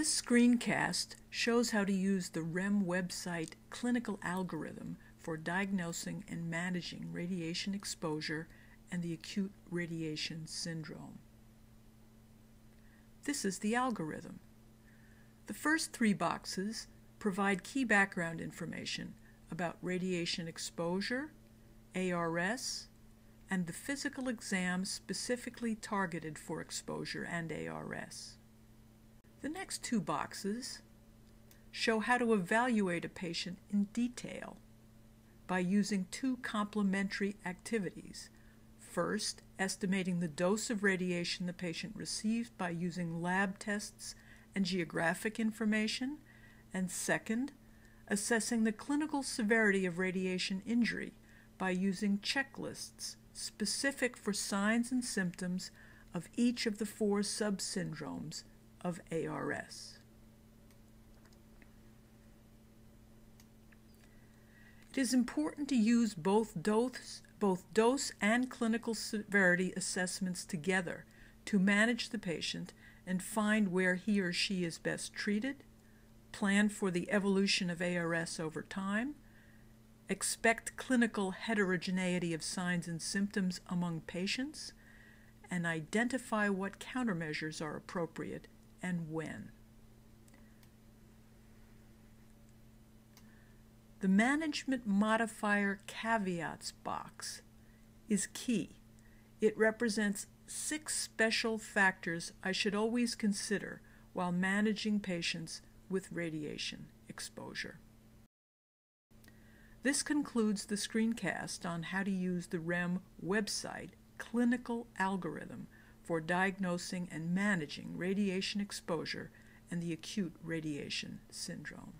This screencast shows how to use the REMM website clinical algorithm for diagnosing and managing radiation exposure and the acute radiation syndrome. This is the algorithm. The first three boxes provide key background information about radiation exposure, ARS, and the physical exam specifically targeted for exposure and ARS. The next two boxes show how to evaluate a patient in detail by using two complementary activities. First, estimating the dose of radiation the patient received by using lab tests and geographic information, and second, assessing the clinical severity of radiation injury by using checklists specific for signs and symptoms of each of the four subsyndromes of ARS. It is important to use both dose, both dose and clinical severity assessments together to manage the patient and find where he or she is best treated, plan for the evolution of ARS over time, expect clinical heterogeneity of signs and symptoms among patients, and identify what countermeasures are appropriate and when. The Management Modifier Caveats box is key. It represents six special factors I should always consider while managing patients with radiation exposure. This concludes the screencast on how to use the REMM website clinical algorithm for diagnosing and managing radiation exposure and the acute radiation syndrome.